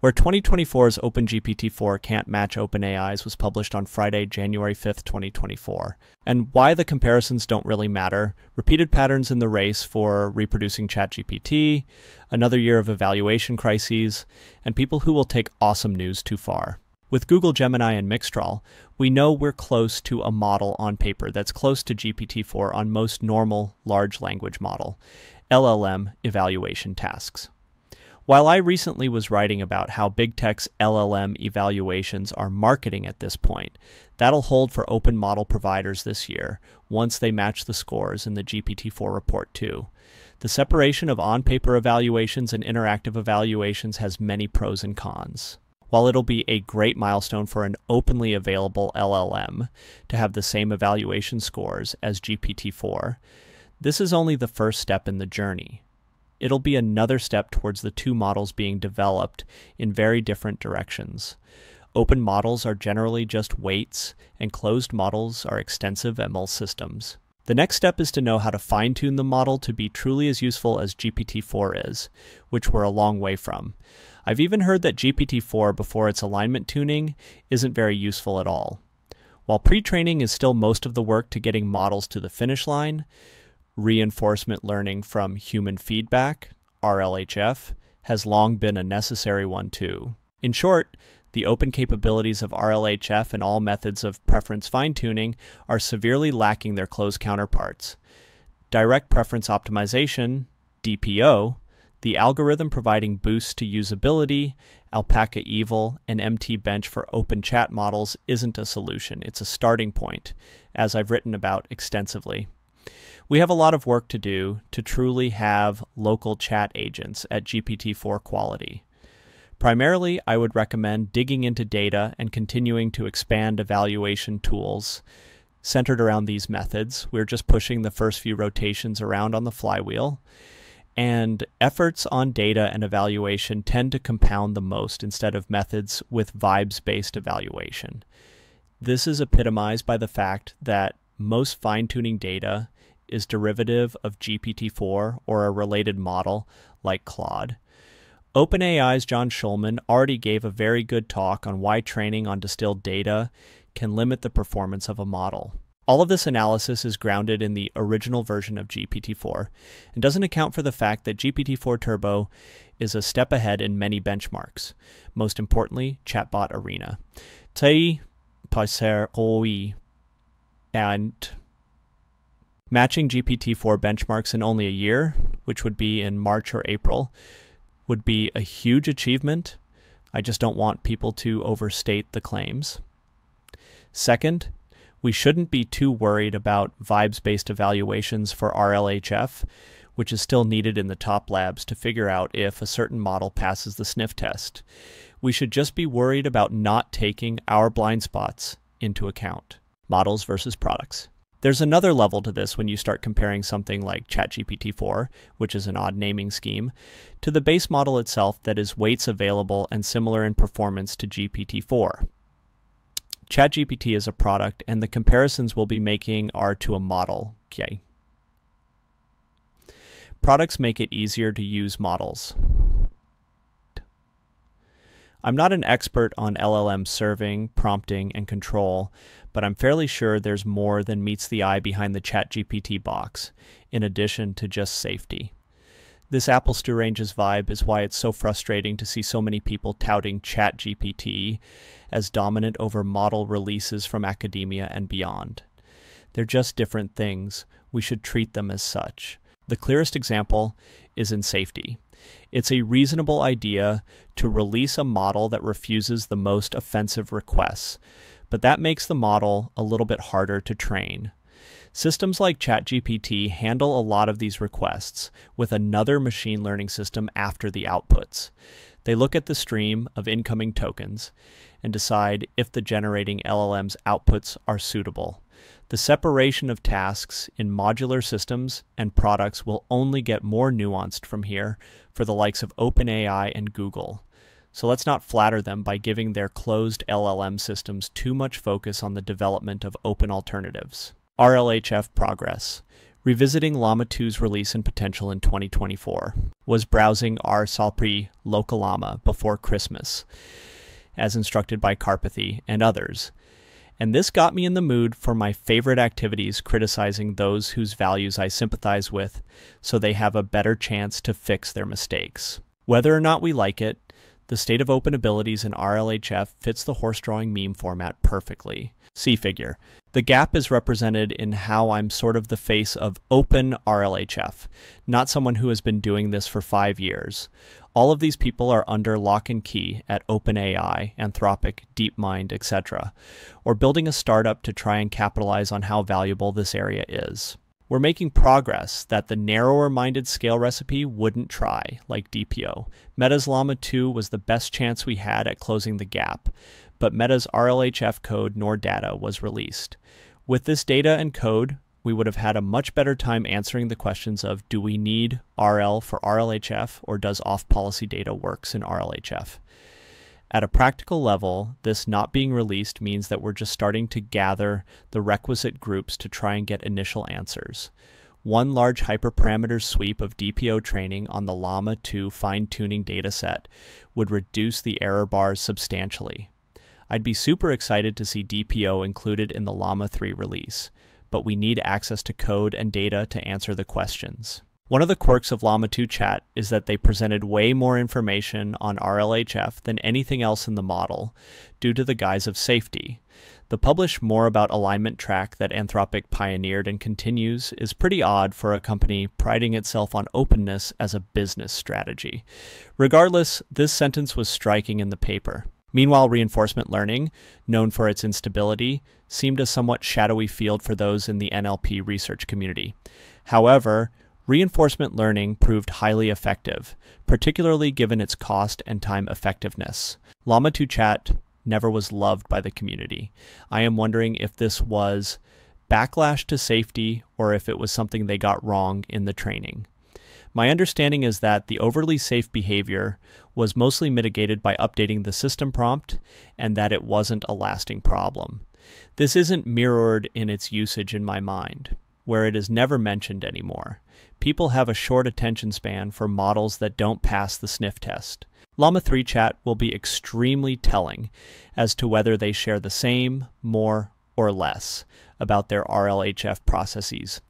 Where 2024's OpenGPT-4 can't match OpenAI's was published on Friday, January 5th, 2024. And why the comparisons don't really matter, repeated patterns in the race for reproducing ChatGPT, another year of evaluation crises, and people who will take awesome news too far. With Google Gemini and Mixtral, we know we're close to a model on paper that's close to GPT-4 on most normal large language model, LLM evaluation tasks. While I recently was writing about how big tech's LLM evaluations are marketing at this point, that'll hold for open model providers this year once they match the scores in the GPT-4 report too. The separation of on-paper evaluations and interactive evaluations has many pros and cons. While it'll be a great milestone for an openly available LLM to have the same evaluation scores as GPT-4, this is only the first step in the journey it'll be another step towards the two models being developed in very different directions. Open models are generally just weights, and closed models are extensive ML systems. The next step is to know how to fine tune the model to be truly as useful as GPT 4 is, which we're a long way from. I've even heard that GPT 4 before its alignment tuning isn't very useful at all. While pre training is still most of the work to getting models to the finish line, Reinforcement learning from human feedback, RLHF, has long been a necessary one too. In short, the open capabilities of RLHF and all methods of preference fine tuning are severely lacking their closed counterparts. Direct Preference Optimization, DPO, the algorithm providing boosts to usability, AlpacaEval, and MT Bench for open chat models isn't a solution. It's a starting point, as I've written about extensively. We have a lot of work to do to truly have local chat agents at GPT-4 quality. Primarily, I would recommend digging into data and continuing to expand evaluation tools centered around these methods. We're just pushing the first few rotations around on the flywheel. And efforts on data and evaluation tend to compound the most instead of methods with vibes based evaluation. This is epitomized by the fact that most fine tuning data is derivative of GPT-4 or a related model like Claude. OpenAI's John Schulman already gave a very good talk on why training on distilled data can limit the performance of a model. All of this analysis is grounded in the original version of GPT-4 and doesn't account for the fact that GPT-4 Turbo is a step ahead in many benchmarks, most importantly, Chatbot Arena. Tai passer and Matching GPT-4 benchmarks in only a year, which would be in March or April, would be a huge achievement. I just don't want people to overstate the claims. Second, we shouldn't be too worried about vibes-based evaluations for RLHF, which is still needed in the top labs to figure out if a certain model passes the sniff test. We should just be worried about not taking our blind spots into account. Models versus products. There's another level to this when you start comparing something like ChatGPT 4, which is an odd naming scheme, to the base model itself that is weights available and similar in performance to GPT 4. ChatGPT is a product, and the comparisons we'll be making are to a model. Okay. Products make it easier to use models. I'm not an expert on LLM serving, prompting, and control, but I'm fairly sure there's more than meets the eye behind the ChatGPT box, in addition to just safety. This apples to ranges vibe is why it's so frustrating to see so many people touting ChatGPT as dominant over model releases from academia and beyond. They're just different things. We should treat them as such. The clearest example is in safety. It's a reasonable idea to release a model that refuses the most offensive requests, but that makes the model a little bit harder to train. Systems like ChatGPT handle a lot of these requests with another machine learning system after the outputs. They look at the stream of incoming tokens and decide if the generating LLM's outputs are suitable. The separation of tasks in modular systems and products will only get more nuanced from here for the likes of OpenAI and Google. So let's not flatter them by giving their closed LLM systems too much focus on the development of open alternatives. RLHF progress. revisiting Llama 2's release and potential in 2024, was browsing R. Salpri LocalLLaMA before Christmas, as instructed by Karpathy and others. And this got me in the mood for my favorite activities criticizing those whose values I sympathize with so they have a better chance to fix their mistakes. Whether or not we like it, the state of open abilities in RLHF fits the horse drawing meme format perfectly. See figure. The gap is represented in how I'm sort of the face of open RLHF, not someone who has been doing this for five years. All of these people are under lock and key at OpenAI, Anthropic, DeepMind, etc., or building a startup to try and capitalize on how valuable this area is. We're making progress that the narrower minded scale recipe wouldn't try, like DPO. Meta's Llama 2 was the best chance we had at closing the gap, but Meta's RLHF code nor data was released. With this data and code, we would have had a much better time answering the questions of do we need RL for RLHF or does off policy data works in RLHF? At a practical level, this not being released means that we're just starting to gather the requisite groups to try and get initial answers. One large hyperparameter sweep of DPO training on the Llama 2 fine tuning dataset would reduce the error bars substantially. I'd be super excited to see DPO included in the Llama 3 release, but we need access to code and data to answer the questions. One of the quirks of Llama 2 chat is that they presented way more information on RLHF than anything else in the model, due to the guise of safety. The publish more about alignment track that Anthropic pioneered and continues is pretty odd for a company priding itself on openness as a business strategy. Regardless, this sentence was striking in the paper. Meanwhile, reinforcement learning, known for its instability, seemed a somewhat shadowy field for those in the NLP research community. However, Reinforcement learning proved highly effective, particularly given its cost and time effectiveness. Llama 2 Chat never was loved by the community. I am wondering if this was backlash to safety or if it was something they got wrong in the training. My understanding is that the overly safe behavior was mostly mitigated by updating the system prompt and that it wasn't a lasting problem. This isn't mirrored in its usage in my mind, where it is never mentioned anymore people have a short attention span for models that don't pass the sniff test. Llama 3 chat will be extremely telling as to whether they share the same, more, or less about their RLHF processes.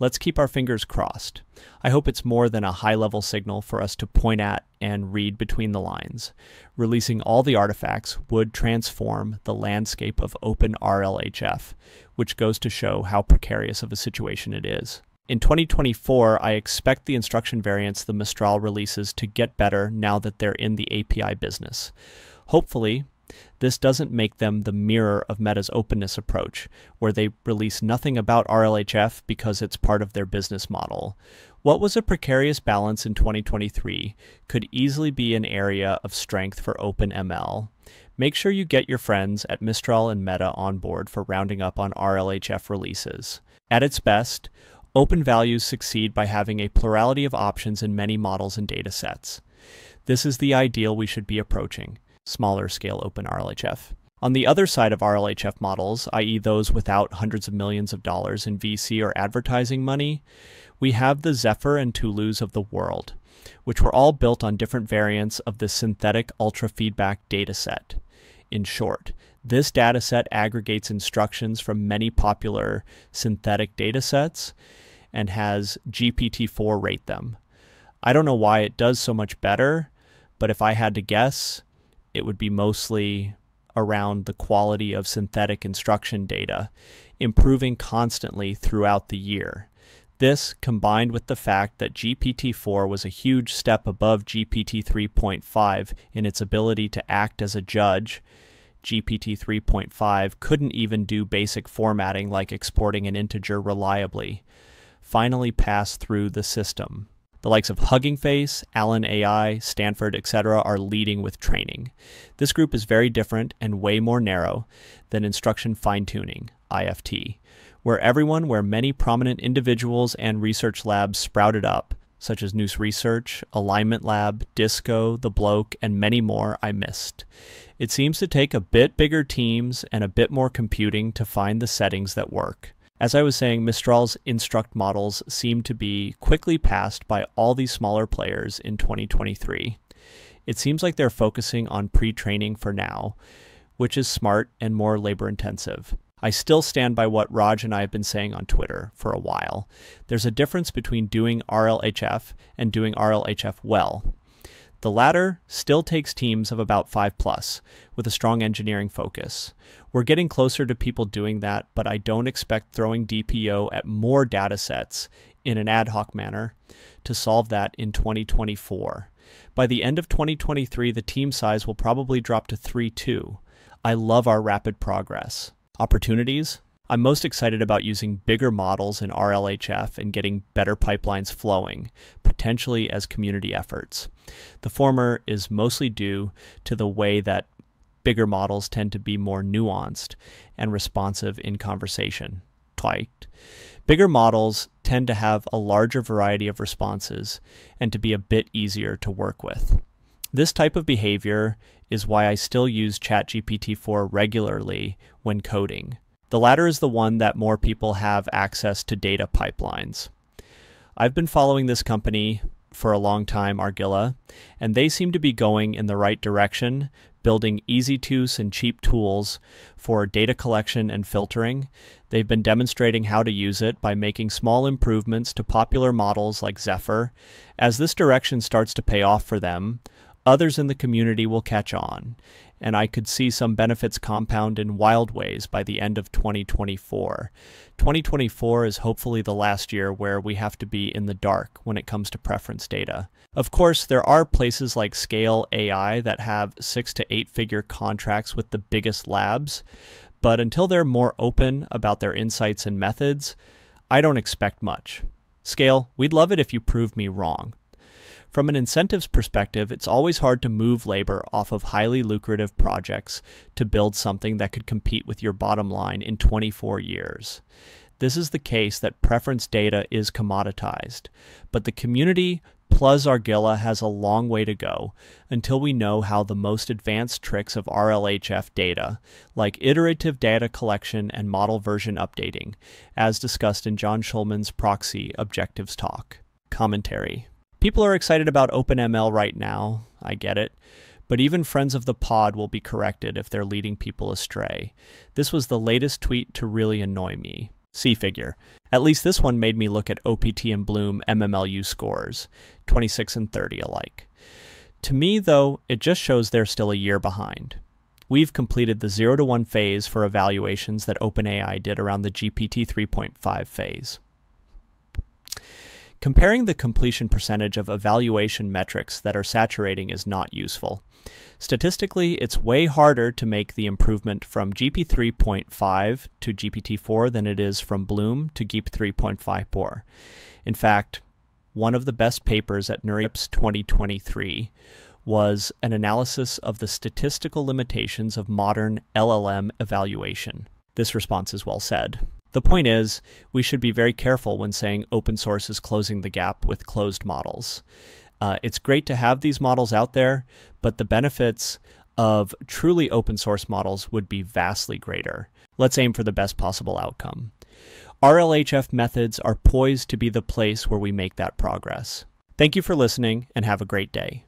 Let's keep our fingers crossed. I hope it's more than a high level signal for us to point at and read between the lines. Releasing all the artifacts would transform the landscape of open RLHF, which goes to show how precarious of a situation it is. In 2024, I expect the instruction variants the Mistral releases to get better now that they're in the API business. Hopefully, this doesn't make them the mirror of Meta's openness approach, where they release nothing about RLHF because it's part of their business model. What was a precarious balance in 2023 could easily be an area of strength for OpenML. Make sure you get your friends at Mistral and Meta on board for rounding up on RLHF releases. At its best, Open values succeed by having a plurality of options in many models and datasets. This is the ideal we should be approaching, smaller scale open RLHF. On the other side of RLHF models, i.e., those without hundreds of millions of dollars in VC or advertising money, we have the Zephyr and Tulus of the world, which were all built on different variants of the synthetic UltraFeedback dataset. In short, this dataset aggregates instructions from many popular synthetic datasets and has GPT-4 rate them. I don't know why it does so much better, but if I had to guess, it would be mostly around the quality of synthetic instruction data, improving constantly throughout the year. This, combined with the fact that GPT 4 was a huge step above GPT 3.5 in its ability to act as a judge, GPT 3.5 couldn't even do basic formatting like exporting an integer reliably finally pass through the system. The likes of Hugging Face, Allen AI, Stanford, etc. are leading with training. This group is very different and way more narrow than instruction fine tuning, IFT, where everyone, where many prominent individuals and research labs sprouted up, such as Nous Research, Alignment Lab, Disco, The Bloke, and many more I missed. It seems to take a bit bigger teams and a bit more computing to find the settings that work. As I was saying, Mistral's instruct models seem to be quickly passed by all these smaller players in 2023. It seems like they're focusing on pre training for now, which is smart and more labor intensive. I still stand by what Raj and I have been saying on Twitter for a while. There's a difference between doing RLHF and doing RLHF well. The latter still takes teams of about 5 plus with a strong engineering focus. We're getting closer to people doing that, but I don't expect throwing DPO at more data sets in an ad hoc manner to solve that in 2024. By the end of 2023, the team size will probably drop to 3 2. I love our rapid progress. Opportunities? I'm most excited about using bigger models in RLHF and getting better pipelines flowing, potentially as community efforts. The former is mostly due to the way that bigger models tend to be more nuanced and responsive in conversation. Bigger models tend to have a larger variety of responses and to be a bit easier to work with. This type of behavior is why I still use ChatGPT 4 regularly when coding. The latter is the one that more people have access to data pipelines. I've been following this company for a long time, Argilla, and they seem to be going in the right direction, building easy to use and cheap tools for data collection and filtering. They've been demonstrating how to use it by making small improvements to popular models like Zephyr. As this direction starts to pay off for them, others in the community will catch on, and I could see some benefits compound in wild ways by the end of 2024. 2024 is hopefully the last year where we have to be in the dark when it comes to preference data. Of course, there are places like Scale AI that have six to eight figure contracts with the biggest labs, but until they're more open about their insights and methods, I don't expect much. Scale, we'd love it if you prove me wrong. From an incentives perspective, it's always hard to move labor off of highly lucrative projects to build something that could compete with your bottom line in 24 years. This is the case that preference data is commoditized, but the community plus Argilla has a long way to go until we know how the most advanced tricks of RLHF data, like iterative data collection and model version updating, as discussed in John Schulman's Proxy Objectives talk. Commentary People are excited about OpenML right now. I get it. But even friends of the pod will be corrected if they're leading people astray. This was the latest tweet to really annoy me. See figure. At least this one made me look at OPT and Bloom MMLU scores, 26 and 30 alike. To me, though, it just shows they're still a year behind. We've completed the 0 to 1 phase for evaluations that OpenAI did around the GPT 3.5 phase. Comparing the completion percentage of evaluation metrics that are saturating is not useful. Statistically, it's way harder to make the improvement from GP 3.5 to GPT 4 than it is from Bloom to GP 3.54. In fact, one of the best papers at NeurIPS 2023 was an analysis of the statistical limitations of modern LLM evaluation. This response is well said. The point is, we should be very careful when saying open source is closing the gap with closed models. Uh, it's great to have these models out there, but the benefits of truly open source models would be vastly greater. Let's aim for the best possible outcome. RLHF methods are poised to be the place where we make that progress. Thank you for listening and have a great day.